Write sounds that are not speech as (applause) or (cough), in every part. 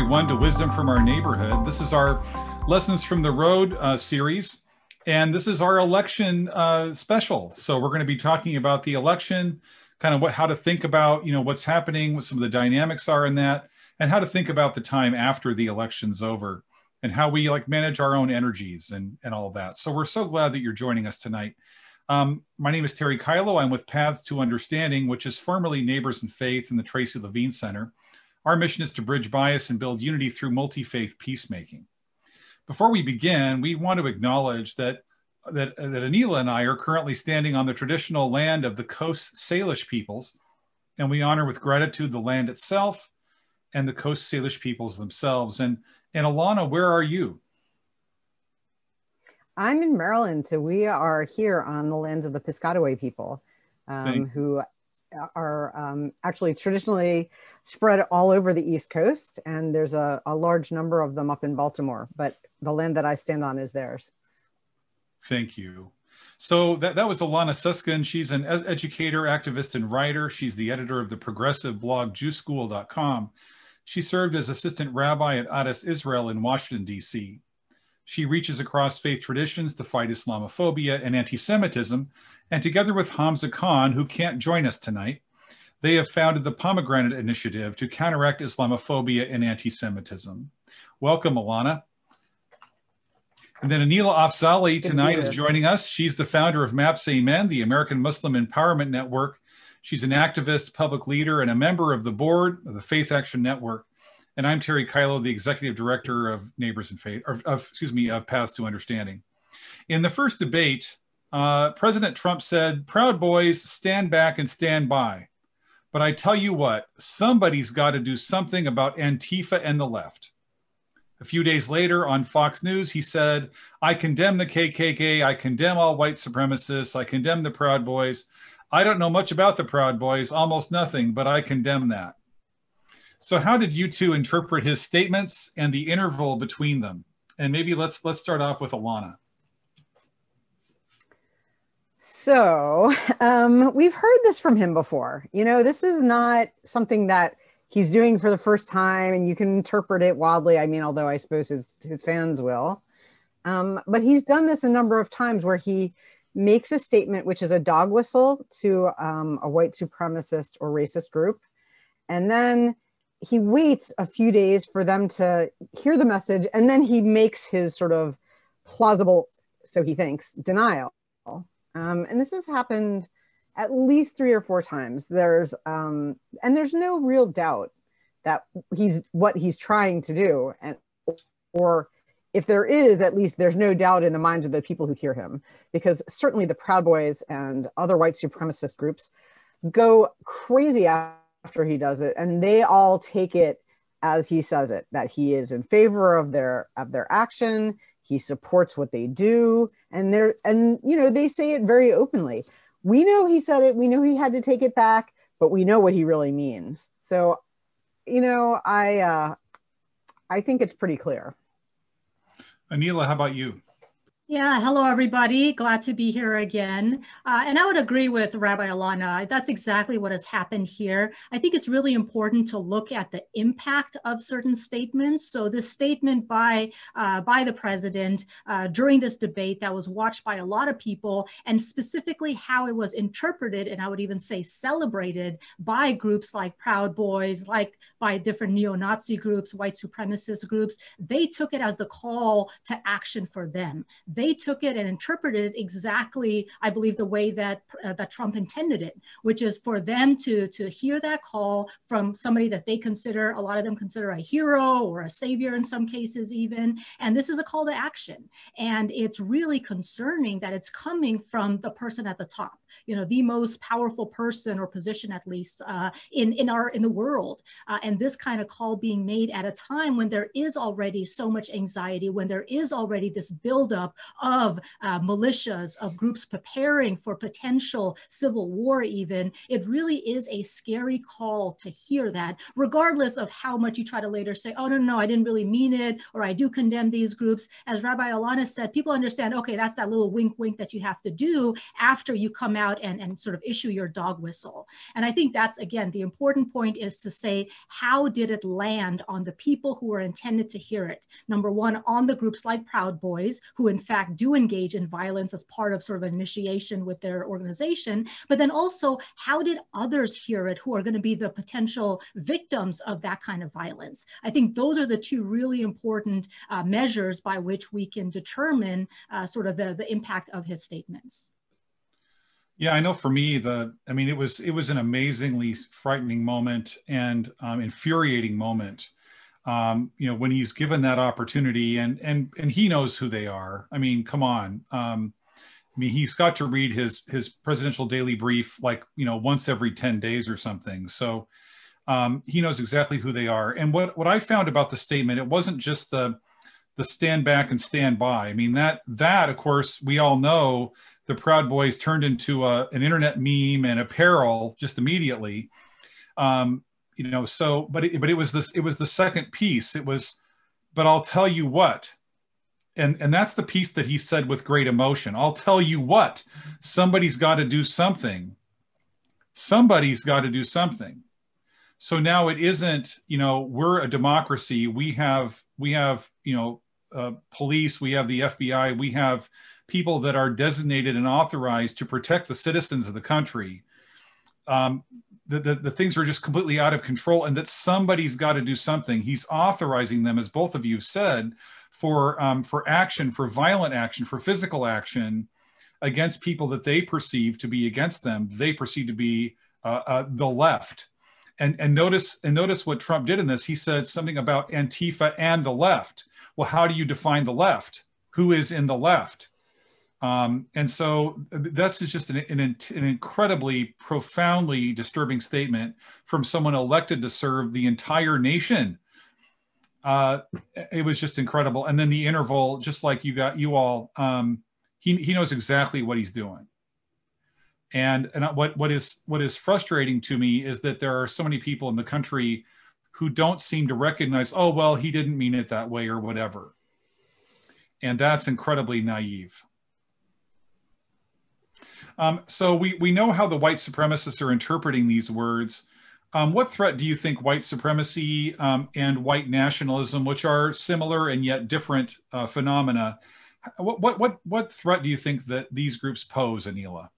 everyone, to Wisdom from Our Neighborhood. This is our Lessons from the Road uh, series, and this is our election uh, special. So we're going to be talking about the election, kind of what how to think about you know what's happening, what some of the dynamics are in that, and how to think about the time after the election's over, and how we like manage our own energies and and all that. So we're so glad that you're joining us tonight. Um, my name is Terry Kyllo. I'm with Paths to Understanding, which is formerly Neighbors in Faith in the Tracy Levine Center. Our mission is to bridge bias and build unity through multi faith peacemaking. Before we begin, we want to acknowledge that, that, that Aneelah and I are currently standing on the traditional land of the Coast Salish peoples, and we honor with gratitude the land itself and the Coast Salish peoples themselves. And, and Alana, where are you? I'm in Maryland, so we are here on the lands of the Piscataway people, um, who are um, actually traditionally spread all over the East Coast, and there's a, a large number of them up in Baltimore, but the land that I stand on is theirs. Thank you. So that, that was Alana Suskin. She's an ed- educator, activist, and writer. She's the editor of the progressive blog JewSchool.com. She served as assistant rabbi at Adas Israel in Washington, D.C. She reaches across faith traditions to fight Islamophobia and anti Semitism, and together with Hamza Khan, who can't join us tonight, they have founded the Pomegranate Initiative to counteract Islamophobia and anti Semitism. Welcome, Alana. And then Aneelah Afzali tonight is joining us. She's the founder of MAPS-AMEN, the American Muslim Empowerment Network. She's an activist, public leader, and a member of the board of the Faith Action Network. And I'm Terry Kyllo, the executive director of Neighbors in Faith, or of, excuse me, of Paths to Understanding. In the first debate, uh, President Trump said, Proud Boys, stand back and stand by. But I tell you what, somebody's got to do something about Antifa and the left. A few days later on Fox News, he said, I condemn the KKK. I condemn all white supremacists. I condemn the Proud Boys. I don't know much about the Proud Boys, almost nothing, but I condemn that. So, how did you two interpret his statements and the interval between them? And maybe let's let's start off with Alana. So (laughs) um, we've heard this from him before. You know, this is not something that he's doing for the first time, and you can interpret it wildly. I mean, although I suppose his his fans will, um, but he's done this a number of times where he makes a statement which is a dog whistle to um, a white supremacist or racist group, and then he waits a few days for them to hear the message, and then he makes his sort of plausible, so he thinks, denial um, and this has happened at least three or four times. There's um, and there's no real doubt that he's what he's trying to do, and or if there is, at least there's no doubt in the minds of the people who hear him, because certainly the Proud Boys and other white supremacist groups go crazy after he does it, and they all take it as he says it that he is in favor of their of their action he supports what they do and they're and you know they say it very openly. We know he said it we know he had to take it back but we know what he really means. So you know i uh i think it's pretty clear. Aneelah how about you yeah, hello everybody. Glad to be here again. Uh, and I would agree with Rabbi Alana. That's exactly what has happened here. I think it's really important to look at the impact of certain statements. So this statement by uh, by the president uh, during this debate that was watched by a lot of people, and specifically how it was interpreted, and I would even say celebrated by groups like Proud Boys, like by different neo-Nazi groups, white supremacist groups. They took it as the call to action for them took it and interpreted it exactly, I believe, the way that uh, that Trump intended it, which is for them to to hear that call from somebody that they consider a lot of them consider a hero or a savior in some cases even, and this is a call to action, and it's really concerning that it's coming from the person at the top, you know, the most powerful person or position at least uh, in in our in the world, uh, and this kind of call being made at a time when there is already so much anxiety, when there is already this buildup of uh, militias, of groups preparing for potential civil war even, it really is a scary call to hear that, regardless of how much you try to later say, oh, no, no, I didn't really mean it, or I do condemn these groups. As Rabbi Alana said, people understand, okay, that's that little wink, wink that you have to do after you come out and, and sort of issue your dog whistle. And I think that's, again, the important point is to say, how did it land on the people who were intended to hear it? Number one, on the groups like Proud Boys, who in fact do engage in violence as part of sort of initiation with their organization, but then also, how did others hear it who are going to be the potential victims of that kind of violence? I think those are the two really important uh, measures by which we can determine uh, sort of the, the impact of his statements. Yeah, I know for me, the, I mean, it was, it was an amazingly frightening moment and um, infuriating moment. Um, you know, when he's given that opportunity and, and, and he knows who they are. I mean, come on. Um, I mean, he's got to read his, his presidential daily brief, like, you know, once every 10 days or something. So um, he knows exactly who they are. And what, what I found about the statement, it wasn't just the, the stand back and stand by. I mean, that, that of course, we all know the Proud Boys turned into a, an internet meme and apparel just immediately. Um, you know, so but it, but it was this it was the second piece. It was, but I'll tell you what, and and that's the piece that he said with great emotion. I'll tell you what, somebody's got to do something. Somebody's got to do something. So now it isn't, you know, we're a democracy. We have we have you know uh, police, we have the FBI, we have people that are designated and authorized to protect the citizens of the country, um, the, the, the, things are just completely out of control and that somebody's got to do something. He's authorizing them, as both of you said, for, um, for action, for violent action, for physical action against people that they perceive to be against them, they perceive to be uh, uh, the left. And, and notice and notice what Trump did in this. He said something about Antifa and the left. Well, how do you define the left? Who is in the left? Um, and so that's just an, an, an, incredibly profoundly disturbing statement from someone elected to serve the entire nation. Uh, it was just incredible. And then the interval, just like you got you all, um, he, he knows exactly what he's doing. And, and what, what is what is frustrating to me is that there are so many people in the country who don't seem to recognize, oh, well, he didn't mean it that way or whatever. And that's incredibly naive. Um, so we, we know how the white supremacists are interpreting these words. Um, what threat do you think white supremacy um, and white nationalism, which are similar and yet different uh, phenomena, what, what, what, what threat do you think that these groups pose, Aneelah?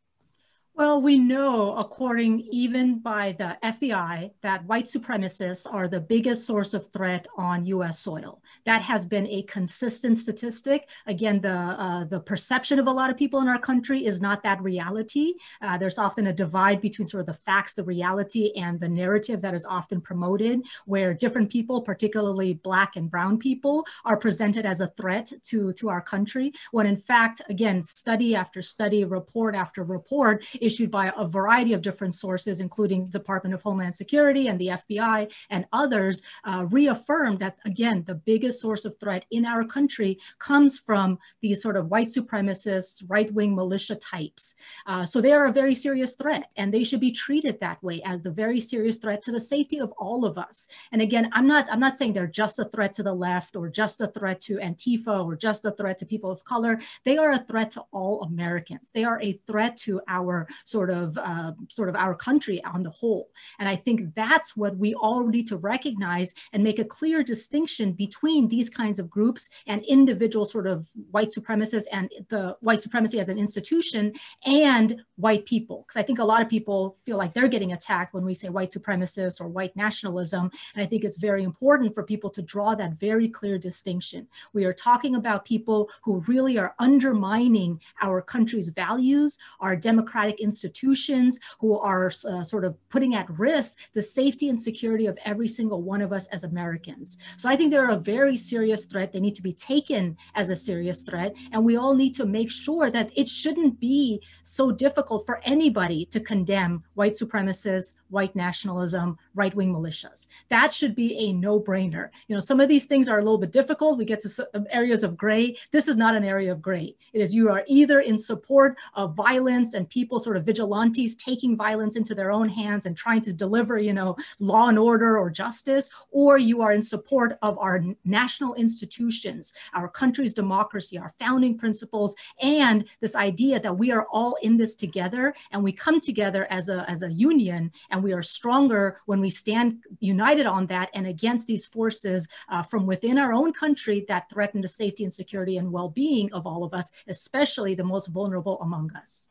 Well, we know, according even by the FBI, that white supremacists are the biggest source of threat on U.S. soil. That has been a consistent statistic. Again, the uh, the perception of a lot of people in our country is not that reality. Uh, there's often a divide between sort of the facts, the reality, and the narrative that is often promoted, where different people, particularly Black and Brown people, are presented as a threat to to our country. When in fact, again, study after study, report after report issued by a variety of different sources, including the Department of Homeland Security and the FBI and others, uh, reaffirmed that, again, the biggest source of threat in our country comes from these sort of white supremacists, right-wing militia types. Uh, so they are a very serious threat, and they should be treated that way as the very serious threat to the safety of all of us. And again, I'm not, I'm not saying they're just a threat to the left or just a threat to Antifa or just a threat to people of color. They are a threat to all Americans. They are a threat to our sort of uh, sort of our country on the whole. And I think that's what we all need to recognize and make a clear distinction between these kinds of groups and individual sort of white supremacists and the white supremacy as an institution and white people. Because I think a lot of people feel like they're getting attacked when we say white supremacists or white nationalism. And I think it's very important for people to draw that very clear distinction. We are talking about people who really are undermining our country's values, our democratic institutions, who are uh, sort of putting at risk the safety and security of every single one of us as Americans. So I think they're a very serious threat. They need to be taken as a serious threat. And we all need to make sure that it shouldn't be so difficult for anybody to condemn white supremacists, white nationalism, right wing militias. That should be a no brainer. You know, some of these things are a little bit difficult. We get to um, areas of gray. This is not an area of gray. It is you are either in support of violence and people sort of vigilantes taking violence into their own hands and trying to deliver, you know, law and order or justice, or you are in support of our national institutions, our country's democracy, our founding principles, and this idea that we are all in this together and we come together as a, as a union and we are stronger when we stand united on that and against these forces uh, from within our own country that threaten the safety and security and well-being of all of us, especially the most vulnerable among us.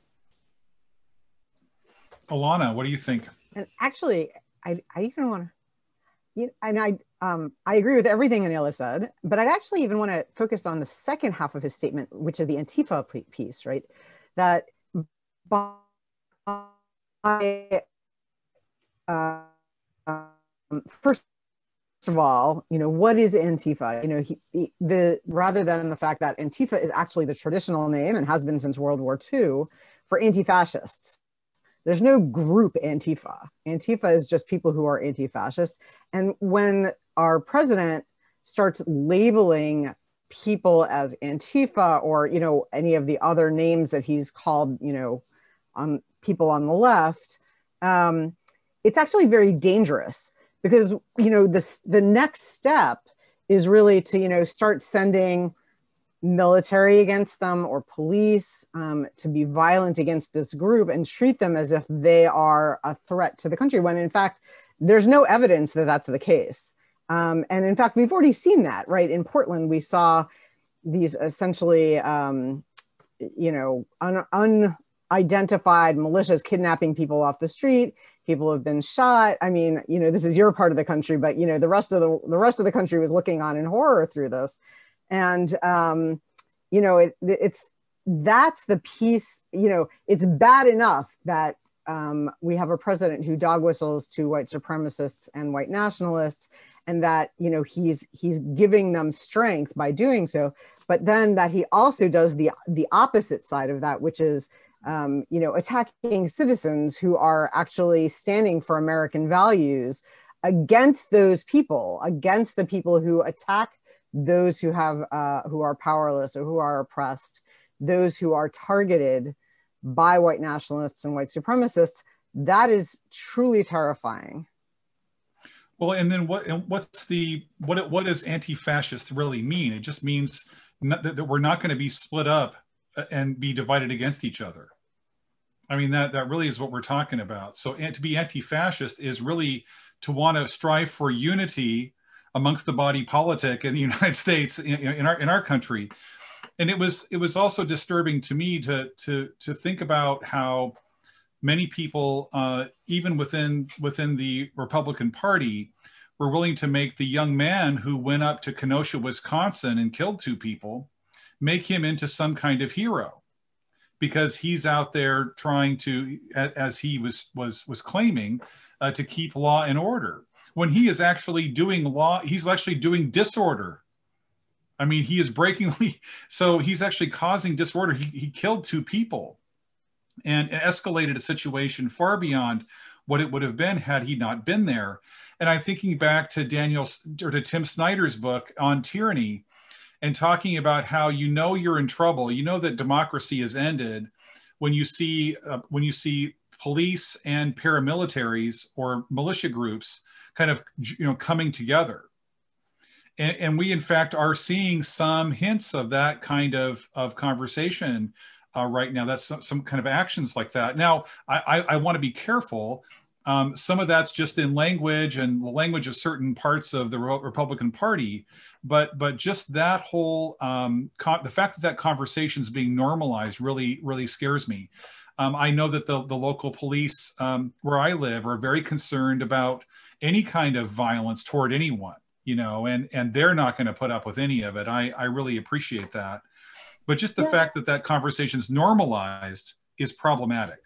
Alana, what do you think? And actually, I, I even want to, you know, and I, um, I agree with everything Aneelah said, but I'd actually even want to focus on the second half of his statement, which is the Antifa piece, right? That by uh, um, first of all, you know, what is Antifa? You know, he, he, the rather than the fact that Antifa is actually the traditional name and has been since World War II for anti-fascists. There's no group Antifa. Antifa is just people who are anti-fascist. And when our president starts labeling people as Antifa or you know any of the other names that he's called, you know, on people on the left, um, it's actually very dangerous because you know this the next step is really to you know start sending military against them or police um, to be violent against this group and treat them as if they are a threat to the country when in fact there's no evidence that that's the case. Um, and in fact we've already seen that right? In portland we saw these essentially um, you know un- unidentified militias kidnapping people off the street. People have been shot. I mean you know this is your part of the country but you know the rest of the the rest of the country was looking on in horror through this. And um, you know it, it's that's the piece you know it's bad enough that um, we have a president who dog whistles to white supremacists and white nationalists and that you know he's he's giving them strength by doing so but then that he also does the the opposite side of that which is um, you know, attacking citizens who are actually standing for American values against those people, against the people who attack those who have uh, who are powerless or who are oppressed, those who are targeted by white nationalists and white supremacists. That is truly terrifying. Well, and then what? And what's the what? What does anti-fascist really mean? It just means not, that, that we're not going to be split up and be divided against each other. I mean, that, that really is what we're talking about. So and to be anti-fascist is really to want to strive for unity amongst the body politic in the (laughs) United States, in, in, our, in our country. And it was, it was also disturbing to me to, to, to think about how many people, uh, even within, within the Republican Party, were willing to make the young man who went up to Kenosha, Wisconsin and killed two people make him into some kind of hero because he's out there trying to, as he was was was claiming, uh, to keep law and order. When he is actually doing law, he's actually doing disorder. I mean, he is breaking. (laughs) So he's actually causing disorder. He, he killed two people, and escalated a situation far beyond what it would have been had he not been there. And I'm thinking back to Daniel or to Tim Snyder's book on tyranny and talking about how you know you're in trouble, you know that democracy is ended when you see uh, when you see police and paramilitaries or militia groups kind of you know coming together. And, and we in fact are seeing some hints of that kind of of conversation uh, right now. That's some, some, kind of actions like that. Now, I, I, I want to be careful. Um, some of that's just in language and the language of certain parts of the Republican Party but but just that whole um, the fact that that conversation is being normalized really really scares me. Um, I know that the the local police um, where I live are very concerned about any kind of violence toward anyone, you know, and and they're not going to put up with any of it. I I really appreciate that, but just the yeah. fact that that conversation is normalized is problematic.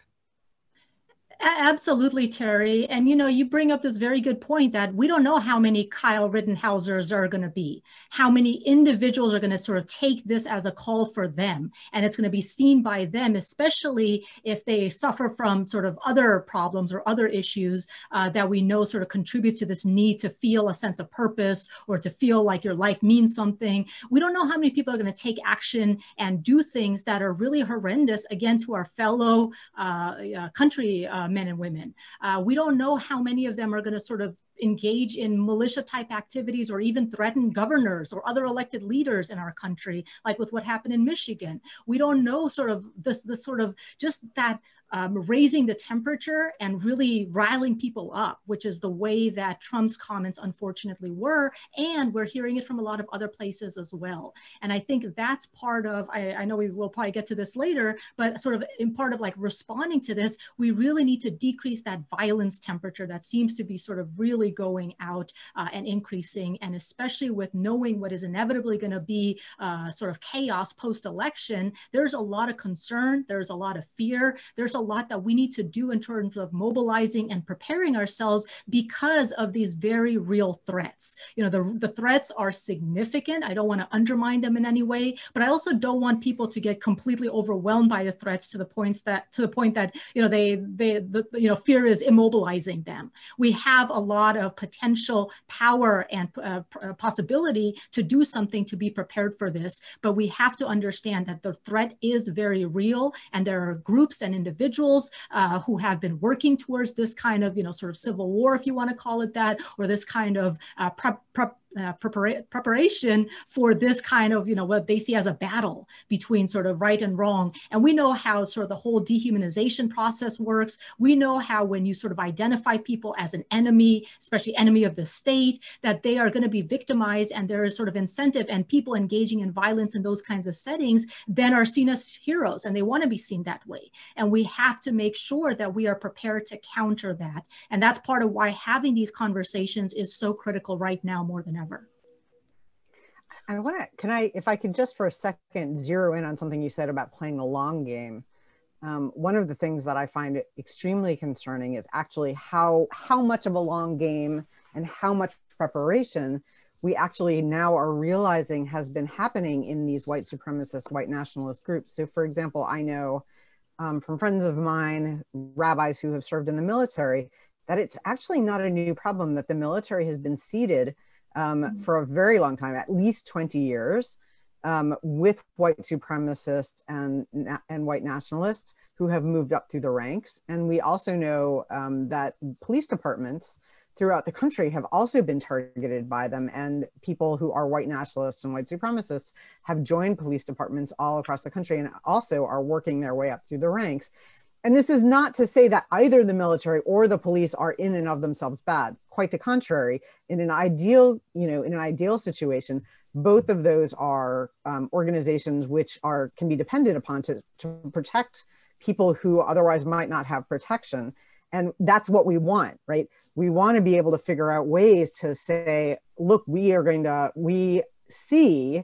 Absolutely, Terry. And you know, you bring up this very good point that we don't know how many Kyle Rittenhousers are going to be, how many individuals are going to sort of take this as a call for them. And it's going to be seen by them, especially if they suffer from sort of other problems or other issues uh, that we know sort of contribute to this need to feel a sense of purpose or to feel like your life means something. We don't know how many people are going to take action and do things that are really horrendous, again, to our fellow uh, uh, country uh, men and women. Uh, we don't know how many of them are going to sort of engage in militia type activities or even threaten governors or other elected leaders in our country, like with what happened in Michigan. We don't know sort of this, this sort of just that um, raising the temperature and really riling people up, which is the way that Trump's comments unfortunately were. And we're hearing it from a lot of other places as well. And I think that's part of, I, I know we will probably get to this later, but sort of in part of like responding to this, we really need to decrease that violence temperature that seems to be sort of really going out uh, and increasing. And especially with knowing what is inevitably going to be uh, sort of chaos post election, there's a lot of concern, there's a lot of fear, there's a lot that we need to do in terms of mobilizing and preparing ourselves because of these very real threats. You know, the, the threats are significant. I don't want to undermine them in any way, but I also don't want people to get completely overwhelmed by the threats to the points that to the point that you know they they the, you know fear is immobilizing them. We have a lot of potential power and uh, uh possibility to do something to be prepared for this, but we have to understand that the threat is very real and there are groups and individuals individuals uh, who have been working towards this kind of, you know, sort of civil war, if you want to call it that, or this kind of uh, prep, prep uh, prepara- preparation for this kind of, you know, what they see as a battle between sort of right and wrong. And we know how sort of the whole dehumanization process works. We know how when you sort of identify people as an enemy, especially enemy of the state, that they are going to be victimized and there is sort of incentive and people engaging in violence in those kinds of settings then are seen as heroes and they want to be seen that way. And we have to make sure that we are prepared to counter that. And that's part of why having these conversations is so critical right now more than ever. I want to, can I, if I could just for a second zero in on something you said about playing the long game. Um, one of the things that I find extremely concerning is actually how how much of a long game and how much preparation we actually now are realizing has been happening in these white supremacist, white nationalist groups. So, for example, I know um, from friends of mine, rabbis who have served in the military, that it's actually not a new problem that the military has been seeded um, mm-hmm. for a very long time, at least 20 years, um, with white supremacists and, and white nationalists who have moved up through the ranks. And we also know um, that police departments throughout the country have also been targeted by them. And people who are white nationalists and white supremacists have joined police departments all across the country and also are working their way up through the ranks. And this is not to say that either the military or the police are in and of themselves bad. Quite the contrary. In an ideal, you know, in an ideal situation, both of those are um, organizations which are can be depended upon to, to protect people who otherwise might not have protection. And that's what we want, right? We want to be able to figure out ways to say, look, we are going to, we see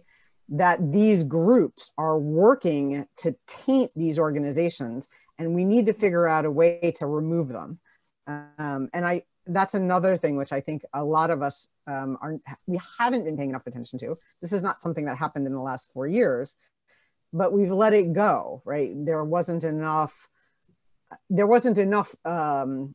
that these groups are working to taint these organizations and we need to figure out a way to remove them um, and i that's another thing which i think a lot of us um, are we haven't been paying enough attention to this is not something that happened in the last four years but we've let it go right there wasn't enough there wasn't enough um,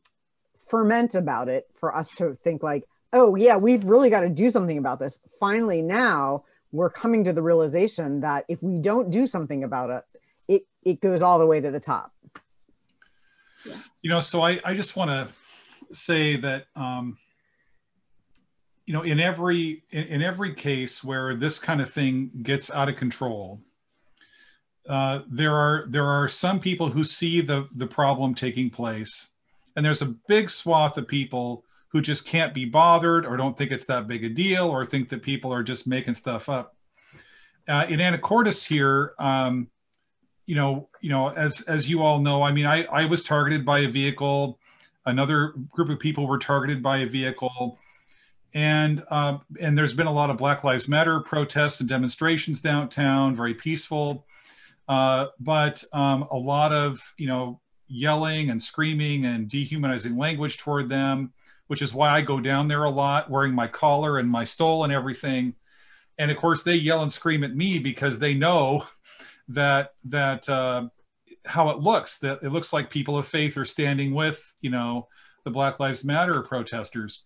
ferment about it for us to think like oh yeah we've really got to do something about this finally now we're coming to the realization that if we don't do something about it it it goes all the way to the top. Yeah. You know, so I I just want to say that um, you know in every in, in, every case where this kind of thing gets out of control. Uh, there are there are some people who see the the problem taking place, and there's a big swath of people who just can't be bothered or don't think it's that big a deal or think that people are just making stuff up. Uh, in Anacortes here, um, you know, you know, as as you all know, I mean, I I was targeted by a vehicle. Another group of people were targeted by a vehicle, and uh, and there's been a lot of Black Lives Matter protests and demonstrations downtown, very peaceful. Uh, but um, a lot of you know yelling and screaming and dehumanizing language toward them, which is why I go down there a lot wearing my collar and my stole and everything. And of course, they yell and scream at me because they know (laughs) that that uh, how it looks that it looks like people of faith are standing with you know the Black Lives Matter protesters.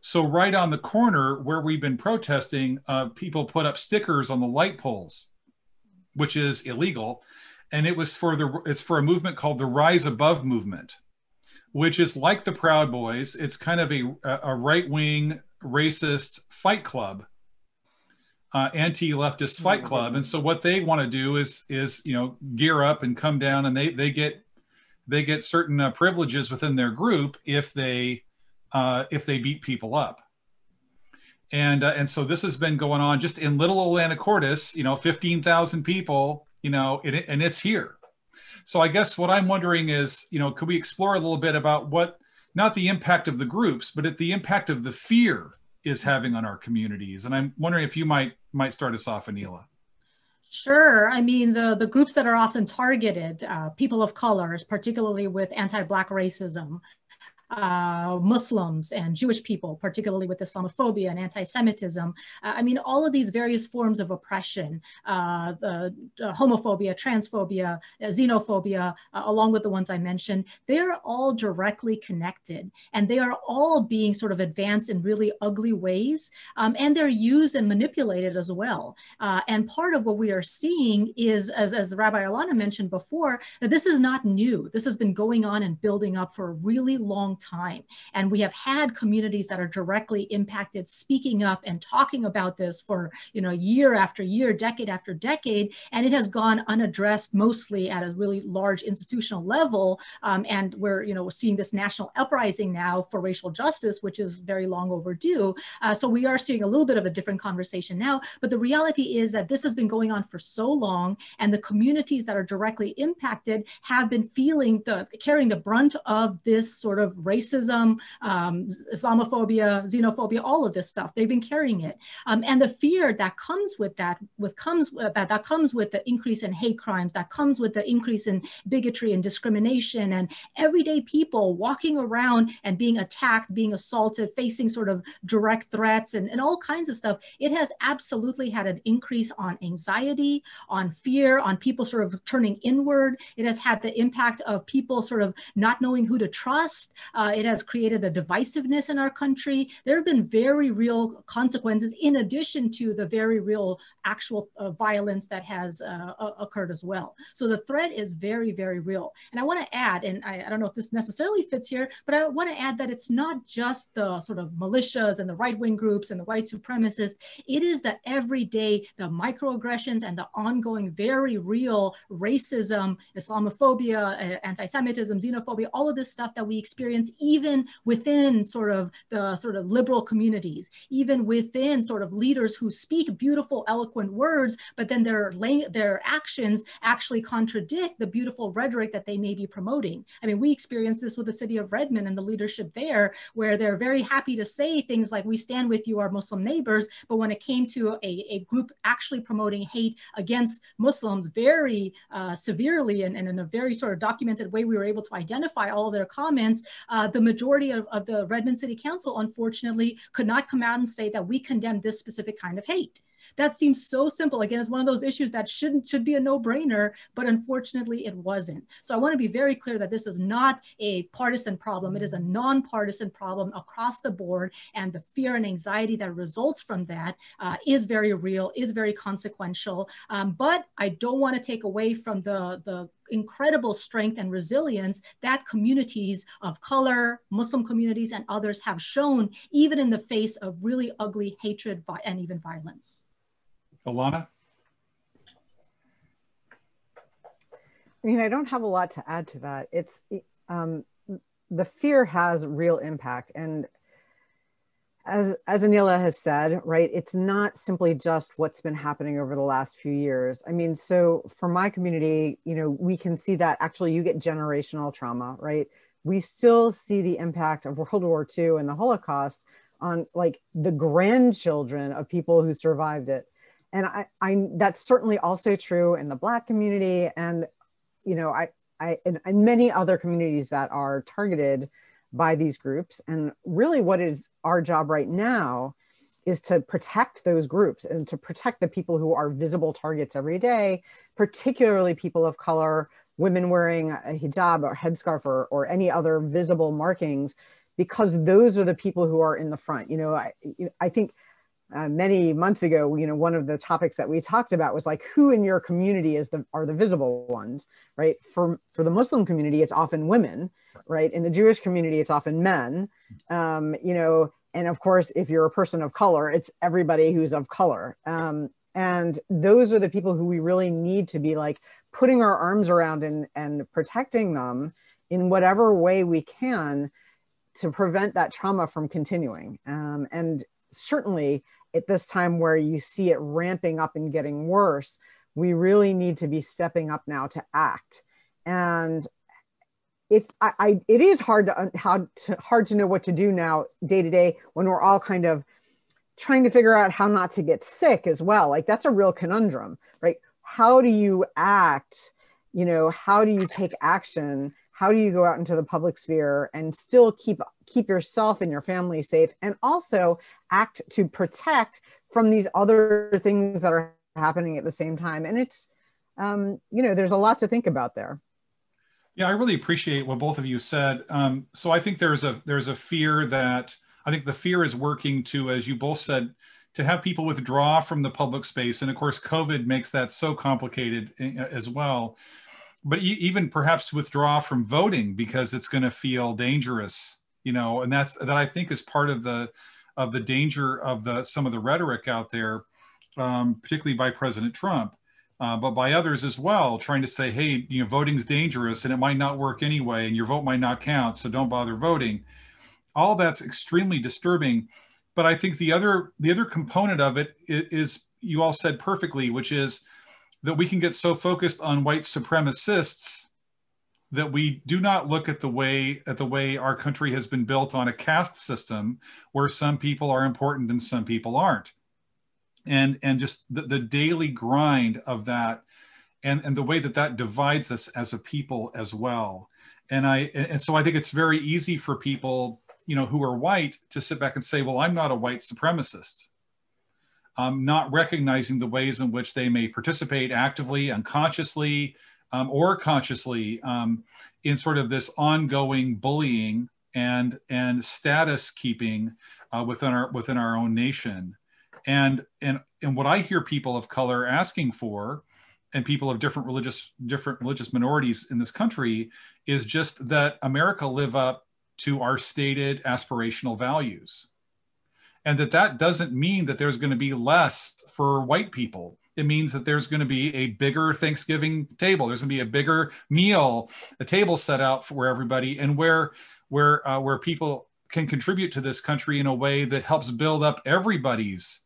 So right on the corner where we've been protesting, uh, people put up stickers on the light poles, which is illegal, and it was for the it's for a movement called the Rise Above movement, which is like the Proud Boys. It's kind of a a right wing racist fight club uh, anti-leftist fight club. and so what they want to do is is you know gear up and come down and they they get they get certain uh, privileges within their group if they uh, if they beat people up. And uh, and so this has been going on just in little old anacortes you know 15,000 people you know and, it, and it's here. So i guess what i'm wondering is you know could we explore a little bit about what not the impact of the groups but at the impact of the fear is having on our communities. And I'm wondering if you might might start us off, Aneelah. Sure. I mean, the, the groups that are often targeted, uh, people of colors, particularly with anti-Black racism, uh, Muslims and Jewish people, particularly with Islamophobia and anti-Semitism. Uh, I mean, all of these various forms of oppression, uh, the, homophobia, transphobia, uh, xenophobia, uh, along with the ones I mentioned, they're all directly connected and they are all being sort of advanced in really ugly ways. Um, and they're used and manipulated as well. And part of what we are seeing is, as, as Rabbi Alana mentioned before, that this is not new. This has been going on and building up for a really long time. And we have had communities that are directly impacted speaking up and talking about this for, you know, year after year, decade after decade. And it has gone unaddressed mostly at a really large institutional level. Um, and we're, you know, we're seeing this national uprising now for racial justice, which is very long overdue. Uh, so we are seeing a little bit of a different conversation now. But the reality is that this has been going on for so long, and the communities that are directly impacted have been feeling the carrying the brunt of this sort of racism, um, Islamophobia, xenophobia, all of this stuff. They've been carrying it, um, and the fear that comes with that, with comes with that that comes with the increase in hate crimes, that comes with the increase in bigotry and discrimination, and everyday people walking around and being attacked, being assaulted, facing sort of direct threats, and, and all kinds of stuff. It has absolutely had an increase on anxiety, on fear, on people sort of turning inward. It has had the impact of people sort of not knowing who to trust. Uh, it has created a divisiveness in our country. There have been very real consequences in addition to the very real actual uh, violence that has uh, occurred as well. So the threat is very, very real. And I want to add, and I, I don't know if this necessarily fits here, but I want to add that it's not just the sort of militias and the right-wing groups and the white supremacists. It is the everyday, the microaggressions and the ongoing, very real racism, Islamophobia, anti-Semitism, xenophobia, all of this stuff that we experience even within sort of the sort of liberal communities, even within sort of leaders who speak beautiful, eloquent words, but then their, their actions actually contradict the beautiful rhetoric that they may be promoting. I mean, we experienced this with the city of Redmond and the leadership there, where they're very happy to say things like, we stand with you, our Muslim neighbors, but when it came to a, a group actually promoting hate against Muslims very uh, severely and, and in a very sort of documented way, we were able to identify all of their comments uh, the majority of, of the Redmond City Council, unfortunately, could not come out and say that we condemn this specific kind of hate. That seems so simple. Again, it's one of those issues that shouldn't should be a no-brainer, but unfortunately it wasn't. So I want to be very clear that this is not a partisan problem. It is a non-partisan problem across the board, and the fear and anxiety that results from that uh, is very real, is very consequential. Um, but I don't want to take away from the the incredible strength and resilience that communities of color, Muslim communities, and others have shown, even in the face of really ugly hatred and even violence. Alana? I mean, I don't have a lot to add to that. It's um, the fear has real impact, and as as Aneelah has said, right, it's not simply just what's been happening over the last few years. I mean, so for my community, you know, we can see that actually you get generational trauma, right? We still see the impact of World War II and the Holocaust on like the grandchildren of people who survived it and I, I that's certainly also true in the black community and you know i I, and, many other communities that are targeted by these groups. And really, what is our job right now is to protect those groups and to protect the people who are visible targets every day, particularly people of color, women wearing a hijab or headscarf or, or any other visible markings, because those are the people who are in the front. You know, I, I think uh, many months ago, you know, one of the topics that we talked about was like who in your community is the are the visible ones, right? For for the Muslim community, it's often women, right? In the Jewish community, it's often men. Um, you know, and of course, if you're a person of color, it's everybody who's of color. Um, and those are the people who we really need to be like putting our arms around and and protecting them in whatever way we can to prevent that trauma from continuing. Um, and certainly at this time where you see it ramping up and getting worse, we really need to be stepping up now to act. And it's I, I it is hard to how to hard to know what to do now day to day when we're all kind of trying to figure out how not to get sick as well. Like that's a real conundrum, right? How do you act? You know, how do you take action? How do you go out into the public sphere and still keep keep yourself and your family safe and also act to protect from these other things that are happening at the same time. And it's um, you know there's a lot to think about there. Yeah i really appreciate what both of you said. Um, so i think there's a there's a fear that i think the fear is working to as you both said to have people withdraw from the public space. And of course covid makes that so complicated eh, as well. But even perhaps to withdraw from voting because it's going to feel dangerous you know and that's that i think is part of the of the danger of the some of the rhetoric out there um, particularly by president trump uh, but by others as well trying to say hey you know voting's dangerous and it might not work anyway and your vote might not count so don't bother voting. All that's extremely disturbing but i think the other the other component of it is you all said perfectly which is that we can get so focused on white supremacists that we do not look at the way at the way our country has been built on a caste system where some people are important and some people aren't. And and just the, the daily grind of that and and the way that that divides us as a people as well. And i and so i think it's very easy for people you know who are white to sit back and say well i'm not a white supremacist. Um, not recognizing the ways in which they may participate actively unconsciously um, or consciously um, in sort of this ongoing bullying and and status keeping uh, within our within our own nation. And and and what i hear people of color asking for and people of different religious different religious minorities in this country is just that america live up to our stated aspirational values. And that that doesn't mean that there's going to be less for white people it means that there's going to be a bigger Thanksgiving table. There's going to be a bigger meal, a table set out for everybody, and where where uh, where people can contribute to this country in a way that helps build up everybody's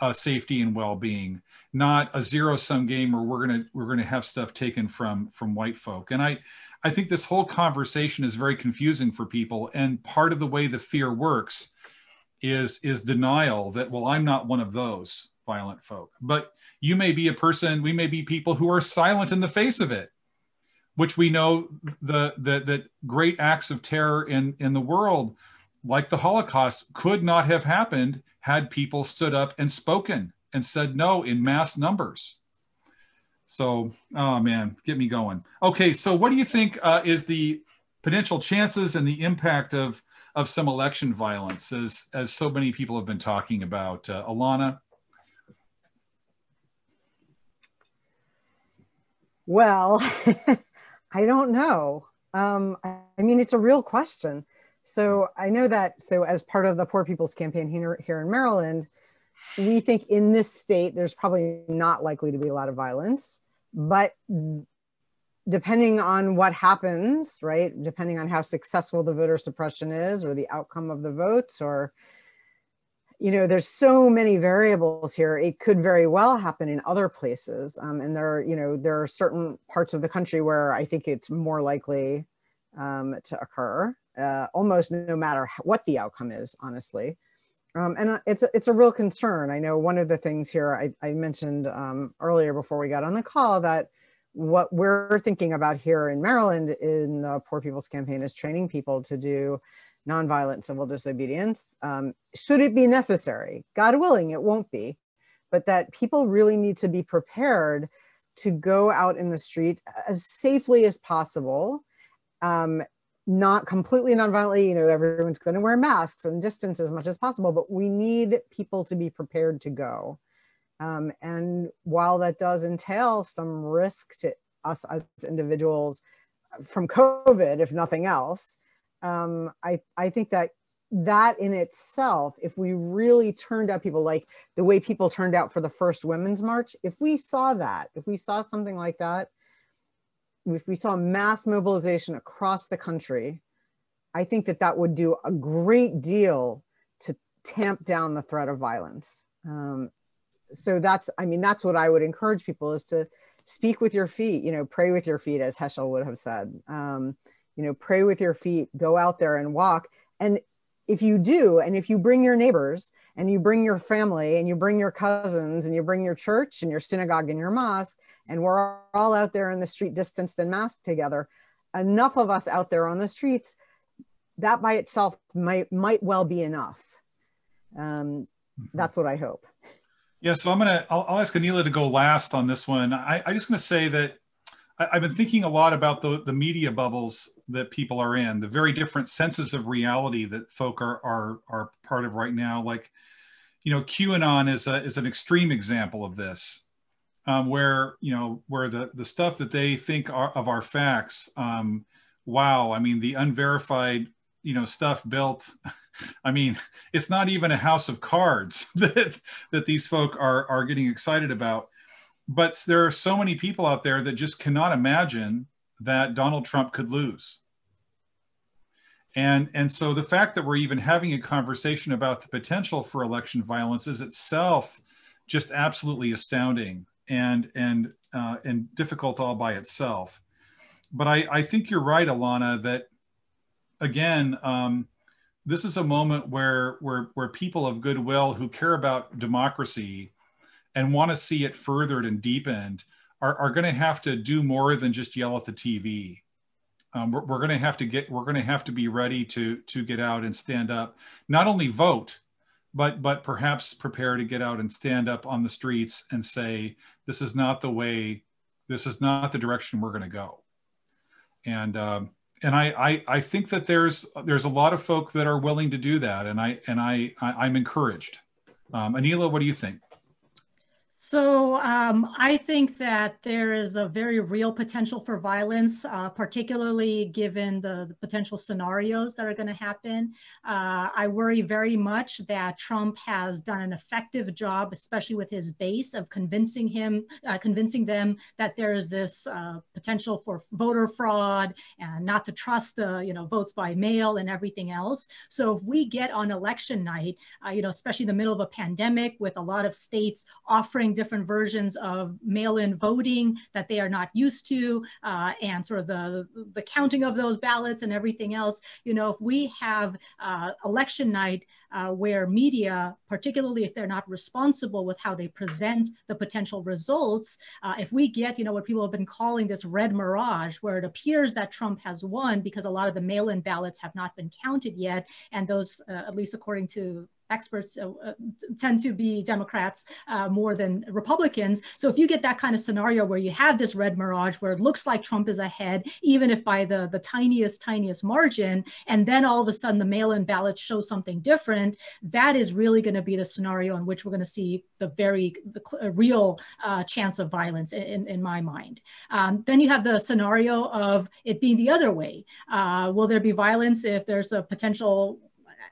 uh, safety and well-being, not a zero-sum game where we're gonna we're gonna have stuff taken from from white folk. And I I think this whole conversation is very confusing for people. And part of the way the fear works is is denial that well I'm not one of those violent folk. But you may be a person, we may be people who are silent in the face of it, which we know the, the, the great acts of terror in, in the world, like the Holocaust, could not have happened had people stood up and spoken and said no in mass numbers. So, oh man, get me going. Okay, so what do you think uh, is the potential chances and the impact of of some election violence, as as so many people have been talking about? Uh, Alana. Well, (laughs) I don't know. Um, I mean, it's a real question. So I know that, so as part of the Poor People's Campaign here, here in Maryland, we think in this state, there's probably not likely to be a lot of violence, but depending on what happens, right, depending on how successful the voter suppression is or the outcome of the votes or you know, there's so many variables here. It could very well happen in other places. Um, and there are, you know, there are certain parts of the country where I think it's more likely um, to occur, uh, almost no matter what the outcome is, honestly. Um, and uh, it's, it's a real concern. I know one of the things here I, I mentioned um, earlier before we got on the call that what we're thinking about here in Maryland in the Poor People's Campaign is training people to do nonviolent civil disobedience. Um, should it be necessary? God willing, it won't be, but that people really need to be prepared to go out in the street as safely as possible. Um, not completely nonviolently, you know, everyone's going to wear masks and distance as much as possible, but we need people to be prepared to go. Um, and while that does entail some risk to us as individuals from COVID, if nothing else, um, I, I think that that in itself, if we really turned out people like the way people turned out for the first Women's March, if we saw that, if we saw something like that, if we saw mass mobilization across the country, I think that that would do a great deal to tamp down the threat of violence. Um, so that's i mean that's what i would encourage people is to speak with your feet you know pray with your feet as heschel would have said um, you know pray with your feet go out there and walk and if you do and if you bring your neighbors and you bring your family and you bring your cousins and you bring your church and your synagogue and your mosque and we're all out there in the street distanced and masked together enough of us out there on the streets that by itself might might well be enough um, mm-hmm. that's what i hope yeah, so I'm gonna I'll, I'll ask Aneelah to go last on this one. I, i'm just gonna say that I, have been thinking a lot about the the media bubbles that people are in, the very different senses of reality that folk are are are part of right now. Like, you know, QAnon is a is an extreme example of this, um, where you know where the the stuff that they think are, of our facts. Um, wow, I mean the unverified you know stuff built (laughs) i mean it's not even a house of cards (laughs) that that these folk are are getting excited about but there are so many people out there that just cannot imagine that donald trump could lose. And and so the fact that we're even having a conversation about the potential for election violence is itself just absolutely astounding and and uh, and difficult all by itself. But I, I think you're right alana that again, um, this is a moment where, where, where people of goodwill who care about democracy and want to see it furthered and deepened are, are going to have to do more than just yell at the TV. Um, we're, we're going to have to get, we're going to have to be ready to, to get out and stand up, not only vote, but, but perhaps prepare to get out and stand up on the streets and say, this is not the way, this is not the direction we're going to go. And, um, and I, I, I think that there's there's a lot of folk that are willing to do that, and I and I, I am encouraged. Um, Aneelah, what do you think? So um, I think that there is a very real potential for violence, uh, particularly given the, the, potential scenarios that are going to happen. Uh, I worry very much that Trump has done an effective job, especially with his base, of convincing him, uh, convincing them that there is this uh, potential for voter fraud and not to trust the, you know, votes by mail and everything else. So if we get on election night, uh, you know, especially in the middle of a pandemic with a lot of states offering different versions of mail-in voting that they are not used to uh, and sort of the, the counting of those ballots and everything else. You know, if we have uh, election night uh, where media, particularly if they're not responsible with how they present the potential results, uh, if we get, you know, what people have been calling this red mirage, where it appears that Trump has won because a lot of the mail-in ballots have not been counted yet, and those, uh, at least according to experts uh, uh, tend to be Democrats uh, more than Republicans. So if you get that kind of scenario where you have this red mirage where it looks like Trump is ahead, even if by the, the tiniest, tiniest margin, and then all of a sudden the mail-in ballots show something different, that is really going to be the scenario in which we're going to see the very the real uh, chance of violence in, in my mind. Um, then you have the scenario of it being the other way. Uh, will there be violence if there's a potential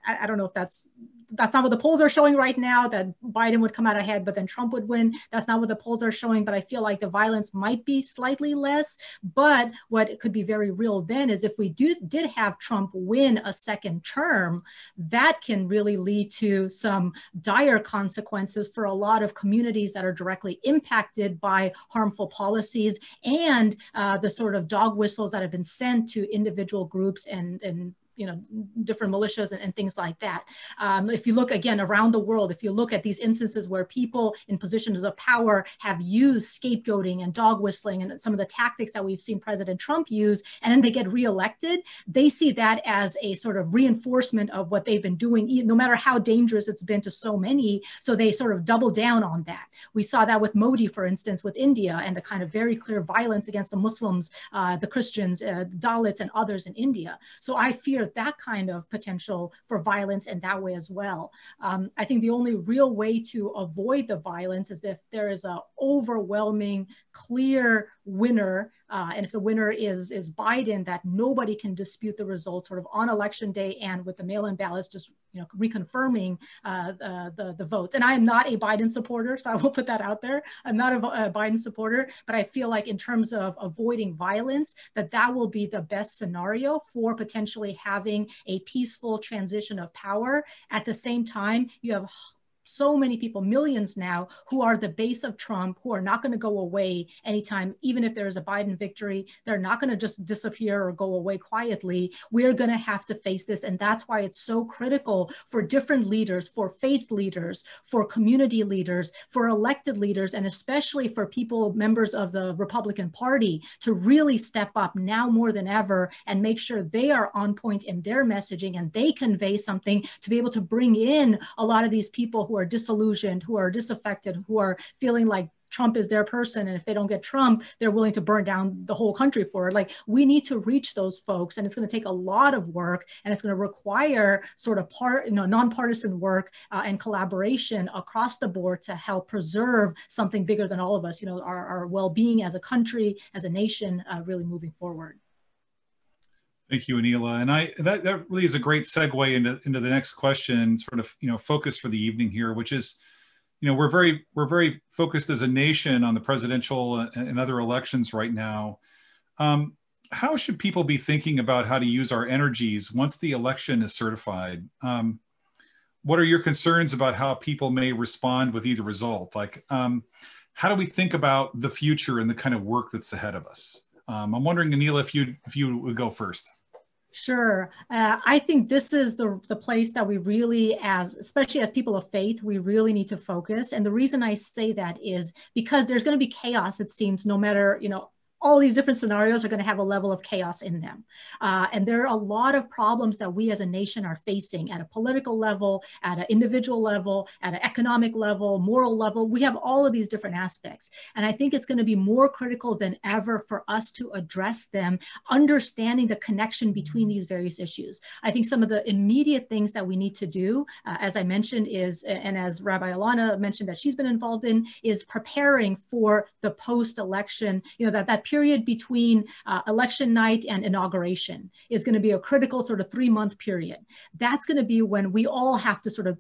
I, I, don't know if that's that's not what the polls are showing right now that Biden would come out ahead, but then Trump would win. That's not what the polls are showing, but I feel like the violence might be slightly less. But what could be very real then is if we do, did have Trump win a second term, that can really lead to some dire consequences for a lot of communities that are directly impacted by harmful policies and uh, the sort of dog whistles that have been sent to individual groups and, and you know, different militias and, and things like that. Um, if you look again around the world, if you look at these instances where people in positions of power have used scapegoating and dog whistling and some of the tactics that we've seen President Trump use, and then they get reelected, they see that as a sort of reinforcement of what they've been doing, no matter how dangerous it's been to so many. So they sort of double down on that. We saw that with Modi, for instance, with India and the kind of very clear violence against the Muslims, uh, the Christians, uh, Dalits, and others in India. So I fear that kind of potential for violence in that way as well. Um, I think the only real way to avoid the violence is if there is a overwhelming, clear winner uh, and if the winner is is Biden, that nobody can dispute the results sort of on election day and with the mail-in ballots just you know reconfirming uh, uh, the the votes. And I am not a Biden supporter, so I will put that out there. I'm not a, a, Biden supporter, but I feel like in terms of avoiding violence, that that will be the best scenario for potentially having a peaceful transition of power. At the same time, you have so many people, millions now, who are the base of Trump, who are not going to go away anytime, even if there is a Biden victory. They're not going to just disappear or go away quietly. We're going to have to face this. And that's why it's so critical for different leaders, for faith leaders, for community leaders, for elected leaders, and especially for people, members of the Republican Party, to really step up now more than ever and make sure they are on point in their messaging and they convey something to be able to bring in a lot of these people who are disillusioned, who are disaffected, who are feeling like Trump is their person. And if they don't get Trump, they're willing to burn down the whole country for it. Like we need to reach those folks. And it's going to take a lot of work and it's going to require sort of part, you know, nonpartisan work uh, and collaboration across the board to help preserve something bigger than all of us, you know, our, our well-being as a country, as a nation, uh, really moving forward. Thank you, Aneelah. And I that, that really is a great segue into, into the next question, sort of, you know, focus for the evening here, which is, you know, we're very we're very focused as a nation on the presidential and other elections right now. Um, how should people be thinking about how to use our energies once the election is certified? Um, what are your concerns about how people may respond with either result? Like, um, how do we think about the future and the kind of work that's ahead of us? Um, I'm wondering, Aneelah, if you if you would go first. Sure. Uh, I think this is the, the place that we really, as especially as people of faith, we really need to focus. And the reason I say that is because there's going to be chaos, it seems, no matter, you know, all these different scenarios are going to have a level of chaos in them. Uh, and there are a lot of problems that we as a nation are facing at a political level, at an individual level, at an economic level, moral level. We have all of these different aspects. And I think it's going to be more critical than ever for us to address them, understanding the connection between these various issues. I think some of the immediate things that we need to do, uh, as I mentioned, is, and as Rabbi Alana mentioned that she's been involved in, is preparing for the post-election, you know, that, that period between uh, election night and inauguration is going to be a critical sort of three month period. That's going to be when we all have to sort of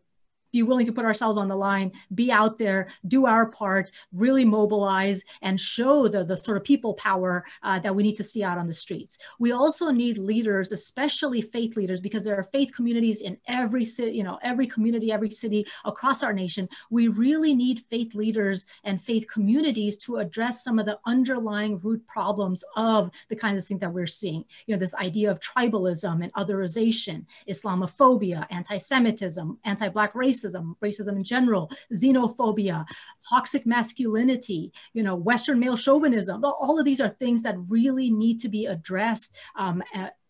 be willing to put ourselves on the line, be out there, do our part, really mobilize and show the, the sort of people power uh, that we need to see out on the streets. We also need leaders, especially faith leaders, because there are faith communities in every city, you know, every community, every city across our nation. We really need faith leaders and faith communities to address some of the underlying root problems of the kinds of things that we're seeing. You know, this idea of tribalism and otherization, Islamophobia, anti-Semitism, anti-Black racism, racism, racism in general, xenophobia, toxic masculinity, you know, Western male chauvinism. All of these are things that really need to be addressed um,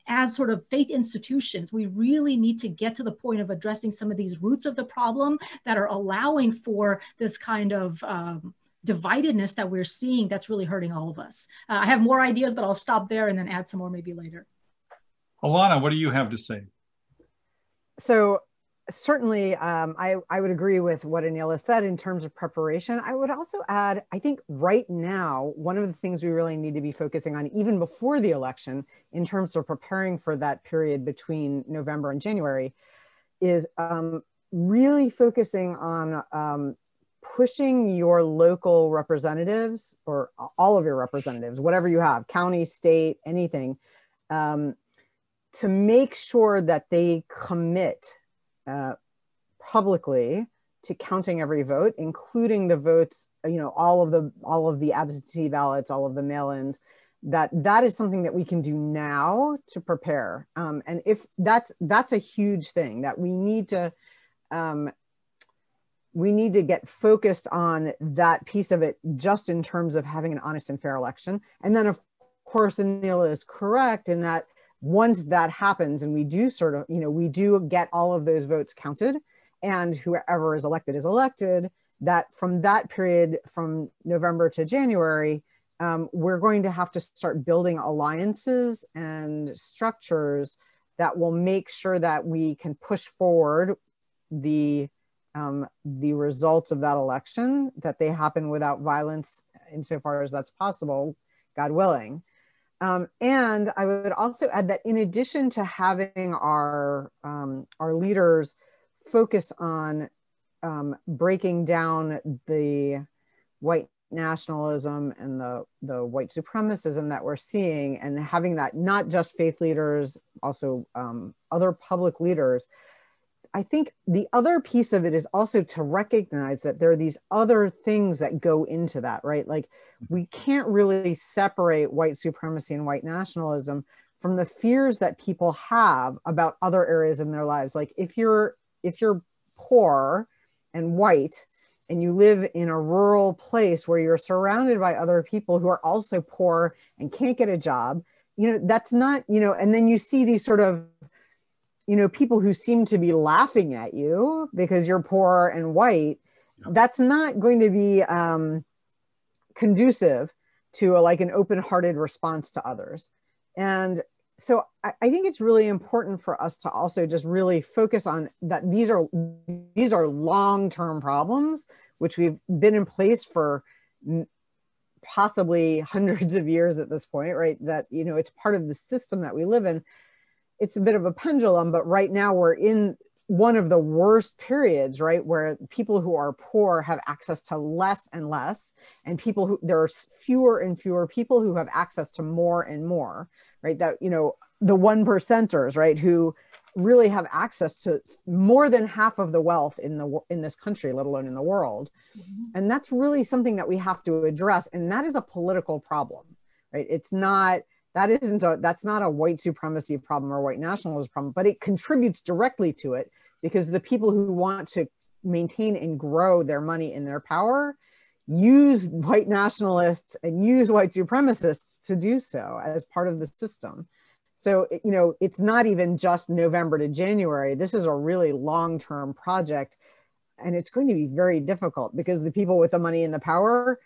as sort of faith institutions, we really need to get to the point of addressing some of these roots of the problem that are allowing for this kind of um, dividedness that we're seeing that's really hurting all of us. Uh, I have more ideas, but I'll stop there and then add some more maybe later. Alana, what do you have to say? So certainly um, I, I would agree with what Aneelah said in terms of preparation. I would also add, I think right now, one of the things we really need to be focusing on even before the election in terms of preparing for that period between November and January is um, really focusing on um, pushing your local representatives or all of your representatives, whatever you have, county, state, anything, um, to make sure that they commit uh, publicly to counting every vote, including the votes, you know, all of the all of the absentee ballots, all of the mail-ins, that that is something that we can do now to prepare. Um, and if that's that's a huge thing that we need to um, we need to get focused on that piece of it just in terms of having an honest and fair election. And then of course aneelah is correct in that once that happens and we do sort of you know we do get all of those votes counted and whoever is elected is elected that from that period from november to january um, we're going to have to start building alliances and structures that will make sure that we can push forward the um, the results of that election, that they happen without violence insofar as that's possible, God willing. Um, and I would also add that in addition to having our um, our leaders focus on um, breaking down the white nationalism and the the white supremacism that we're seeing and having that not just faith leaders also um, other public leaders i think the other piece of it is also to recognize that there are these other things that go into that right? Like mm-hmm. we can't really separate white supremacy and white nationalism from the fears that people have about other areas in their lives. Like if you're if you're poor and white and you live in a rural place where you're surrounded by other people who are also poor and can't get a job you know that's not you know and then you see these sort of you know people who seem to be laughing at you because you're poor and white that's not going to be um, conducive to a, like an open-hearted response to others. And so I, I think it's really important for us to also just really focus on that these are these are long-term problems which we've been in place for possibly hundreds of years at this point right? That you know it's part of the system that we live in it's a bit of a pendulum but right now we're in one of the worst periods right where people who are poor have access to less and less and people who there are fewer and fewer people who have access to more and more right? That you know the one percenters right who really have access to more than half of the wealth in the in this country let alone in the world. Mm-hmm. and that's really something that we have to address and that is a political problem right? It's not that isn't a that's not a white supremacy problem or white nationalism problem but it contributes directly to it because the people who want to maintain and grow their money and their power use white nationalists and use white supremacists to do so as part of the system. So you know it's not even just november to january. This is a really long-term project and it's going to be very difficult because the people with the money and the power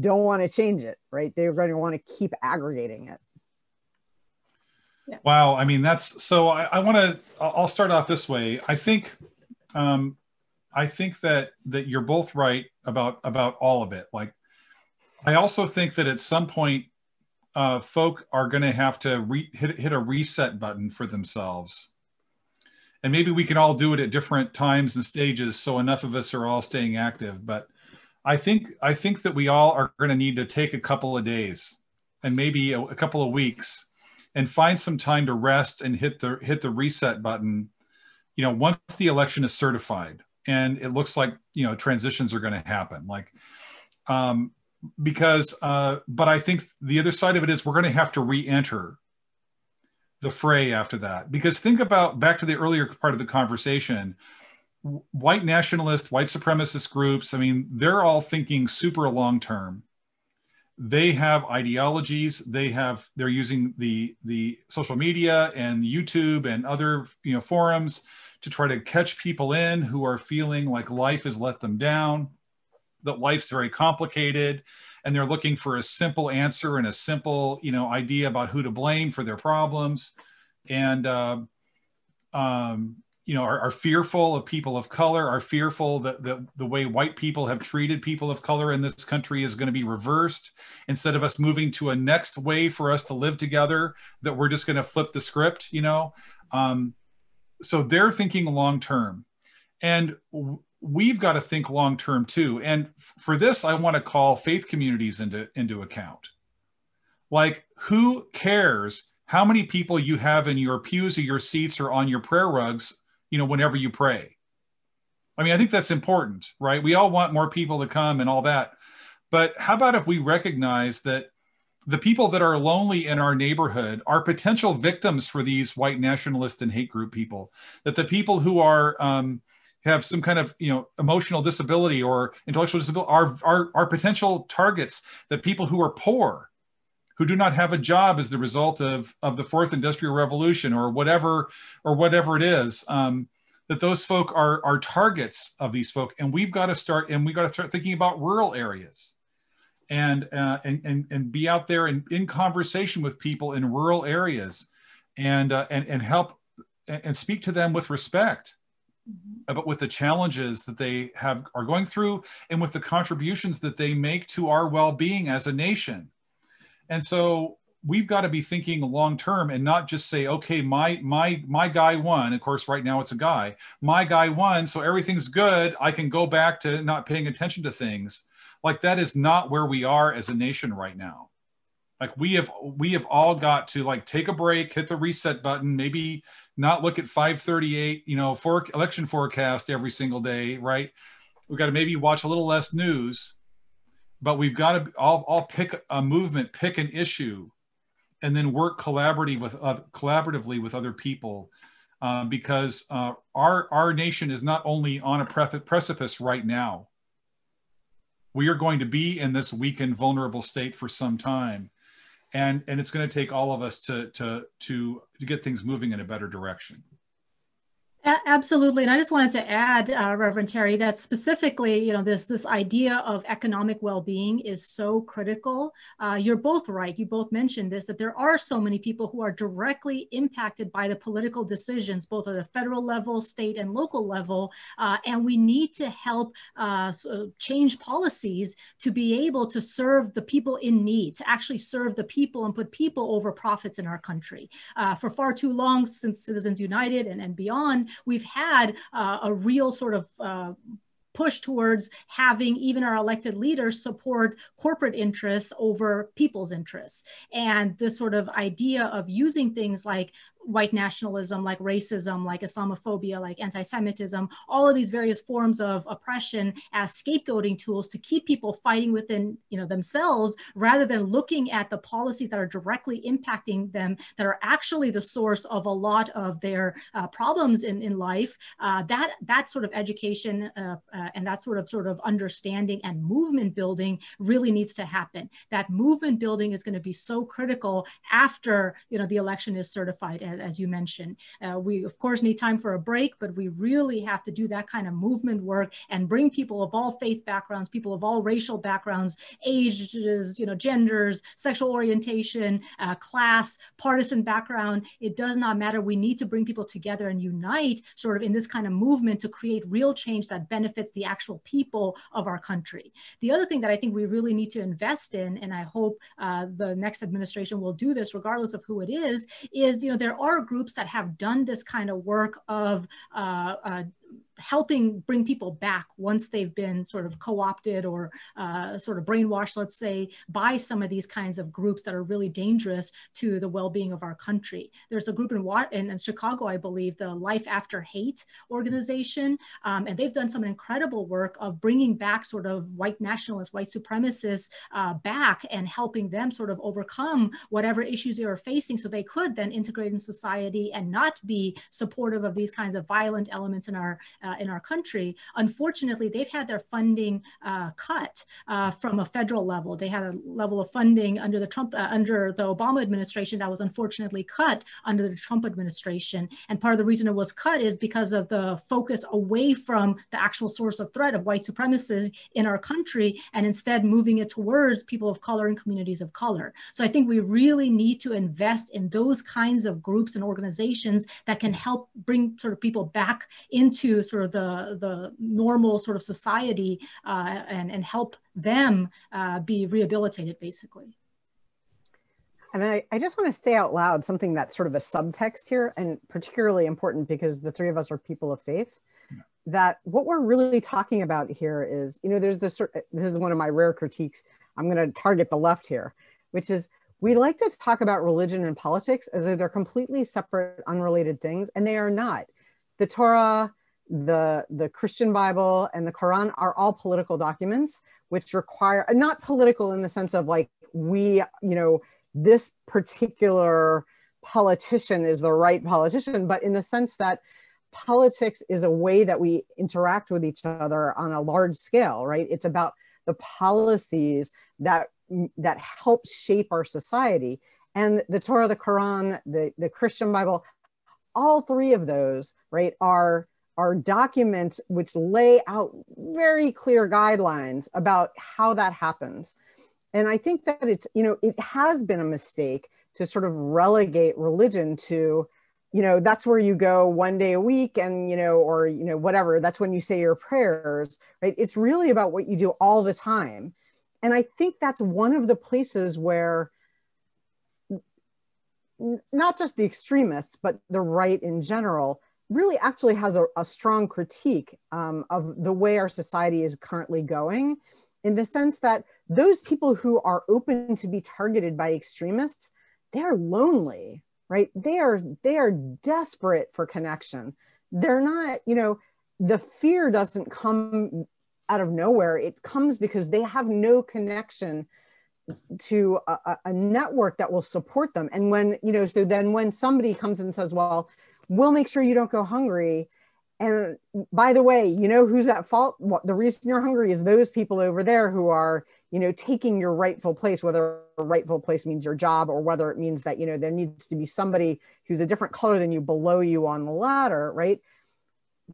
don't want to change it right? They're going to want to keep aggregating it yeah. Wow. I mean, that's so I, I want to, I'll start off this way. I think, um, I think that, that you're both right about, about all of it. Like, I also think that at some point, uh, folk are going to have to re- hit, hit a reset button for themselves. And maybe we can all do it at different times and stages. So enough of us are all staying active. But I think, I think that we all are going to need to take a couple of days and maybe a, a couple of weeks and find some time to rest and hit the hit the reset button you know once the election is certified and it looks like you know transitions are going to happen like um because uh but i think the other side of it is we're going to have to re-enter the fray after that. Because think about back to the earlier part of the conversation white nationalist white supremacist groups i mean they're all thinking super long term they have ideologies. They have they're using the the social media and youtube and other you know forums to try to catch people in who are feeling like life has let them down that life's very complicated and they're looking for a simple answer and a simple you know idea about who to blame for their problems. And uh, um, you know are, are, fearful of people of color are fearful that the, the way white people have treated people of color in this country is going to be reversed. Instead of us moving to a next way for us to live together that we're just going to flip the script you know? Um, so they're thinking long term and we've got to think long term too. And for this i want to call faith communities into into account. Like who cares how many people you have in your pews or your seats or on your prayer rugs you know, whenever you pray. I mean, I think that's important, right? We all want more people to come and all that. But how about if we recognize that the people that are lonely in our neighborhood are potential victims for these white nationalist and hate group people. That the people who are um, have some kind of you know emotional disability or intellectual disability are, are are potential targets. That people who are poor, who do not have a job as the result of of the fourth industrial revolution or whatever or whatever it is. Um, that those folk are are targets of these folk, and we've got to start and we've got to start thinking about rural areas and, uh, and, and, and be out there and in conversation with people in rural areas and, uh, and, and help and speak to them with respect mm-hmm. but with the challenges that they have are going through and with the contributions that they make to our well-being as a nation and so we've got to be thinking long term and not just say okay my my my guy won. Of course right now it's a guy. My guy won so everything's good. I can go back to not paying attention to things. Like that is not where we are as a nation right now. Like we have we have all got to like take a break hit the reset button maybe not look at 538 you know for election forecast every single day right? We've got to maybe watch a little less news but we've got to all, all pick a movement pick an issue and then work collaboratively with uh, collaboratively with other people um, because uh, our our nation is not only on a precipice right now we are going to be in this weakened, vulnerable state for some time. And, and it's going to take all of us to, to, to, to get things moving in a better direction. Absolutely, and I just wanted to add, uh, Reverend Terry, that specifically, you know, this this idea of economic well-being is so critical. Uh, you're both right. You both mentioned this that there are so many people who are directly impacted by the political decisions, both at the federal level, state, and local level, uh, and we need to help uh, change policies to be able to serve the people in need, to actually serve the people and put people over profits in our country. Uh, for far too long, since Citizens United and, and beyond we've had uh, a real sort of uh, push towards having even our elected leaders support corporate interests over people's interests. And this sort of idea of using things like white nationalism, like racism, like Islamophobia, like anti Semitism, all of these various forms of oppression as scapegoating tools to keep people fighting within you know, themselves rather than looking at the policies that are directly impacting them, that are actually the source of a lot of their uh, problems in, in life. Uh, that, that sort of education uh, uh and that sort of sort of understanding and movement building really needs to happen. That movement building is going to be so critical after you know, the election is certified as you mentioned. Uh, we, of course, need time for a break, but we really have to do that kind of movement work and bring people of all faith backgrounds, people of all racial backgrounds, ages, you know, genders, sexual orientation, uh, class, partisan background. It does not matter. We need to bring people together and unite sort of in this kind of movement to create real change that benefits the actual people of our country. The other thing that I think we really need to invest in, and I hope uh, the next administration will do this regardless of who it is, is, you know, there are groups that have done this kind of work of uh, uh, helping bring people back once they've been sort of co-opted or uh, sort of brainwashed, let's say, by some of these kinds of groups that are really dangerous to the well-being of our country. There's a group in, in, in Chicago, I believe, the Life After Hate organization, um, and they've done some incredible work of bringing back sort of white nationalists, white supremacists uh, back and helping them sort of overcome whatever issues they were facing so they could then integrate in society and not be supportive of these kinds of violent elements in our uh, uh, in our country, unfortunately, they've had their funding uh, cut uh, from a federal level. They had a level of funding under the Trump, uh, under the Obama administration that was unfortunately cut under the Trump administration. And part of the reason it was cut is because of the focus away from the actual source of threat of white supremacists in our country and instead moving it towards people of color and communities of color. So I think we really need to invest in those kinds of groups and organizations that can help bring sort of people back into sort of the, the normal sort of society uh, and, and help them uh, be rehabilitated basically. And I, I just want to say out loud something that's sort of a subtext here and particularly important because the three of us are people of faith that what we're really talking about here is, you know, there's this, this is one of my rare critiques. I'm going to target the left here, which is we like to talk about religion and politics as though they're completely separate, unrelated things, and they are not. The Torah, the the Christian Bible and the Quran are all political documents, which require not political in the sense of like we, you know, this particular politician is the right politician, but in the sense that politics is a way that we interact with each other on a large scale, right? It's about the policies that that help shape our society. And the Torah, the Quran, the, the Christian Bible, all three of those, right, are are documents which lay out very clear guidelines about how that happens. And I think that it's, you know, it has been a mistake to sort of relegate religion to, you know, that's where you go one day a week and, you know, or, you know, whatever, that's when you say your prayers, right? It's really about what you do all the time. And I think that's one of the places where not just the extremists, but the right in general really actually has a, a strong critique um, of the way our society is currently going in the sense that those people who are open to be targeted by extremists they're lonely right? They are they are desperate for connection. They're not you know the fear doesn't come out of nowhere. It comes because they have no connection to a, a, network that will support them. And when you know so then when somebody comes and says well we'll make sure you don't go hungry and by the way you know who's at fault? The reason you're hungry is those people over there who are you know taking your rightful place whether rightful place means your job or whether it means that you know there needs to be somebody who's a different color than you below you on the ladder right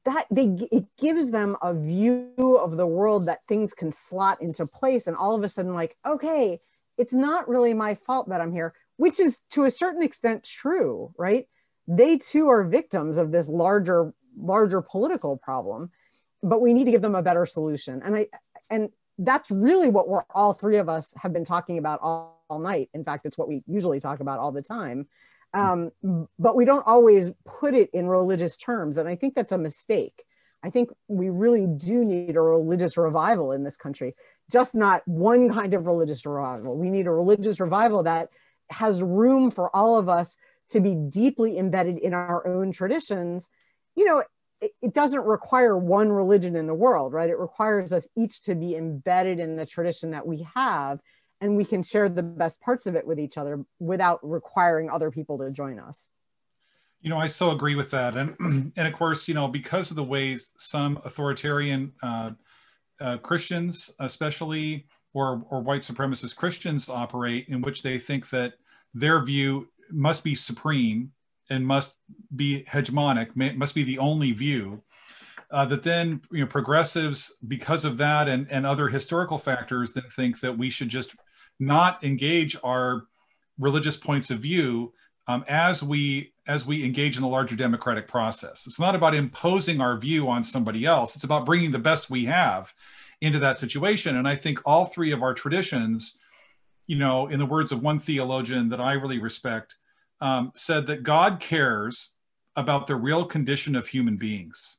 that they it gives them a view of the world that things can slot into place and all of a sudden like okay it's not really my fault that i'm here which is to a certain extent true right? They too are victims of this larger larger political problem but we need to give them a better solution. And i and that's really what we're all three of us have been talking about all, all night. In fact it's what we usually talk about all the time um, but we don't always put it in religious terms. And I think that's a mistake. I think we really do need a religious revival in this country, just not one kind of religious revival. We need a religious revival that has room for all of us to be deeply embedded in our own traditions. You know, it, it doesn't require one religion in the world, right? It requires us each to be embedded in the tradition that we have and we can share the best parts of it with each other without requiring other people to join us. You know i so agree with that. And (clears throat) and of course you know because of the ways some authoritarian uh, uh, christians especially or or white supremacist christians operate in which they think that their view must be supreme and must be hegemonic must be the only view uh, that then you know progressives because of that and, and other historical factors then think that we should just not engage our religious points of view um, as we as we engage in the larger democratic process. It's not about imposing our view on somebody else. It's about bringing the best we have into that situation. And I think all three of our traditions, you know, in the words of one theologian that I really respect, um, said that God cares about the real condition of human beings.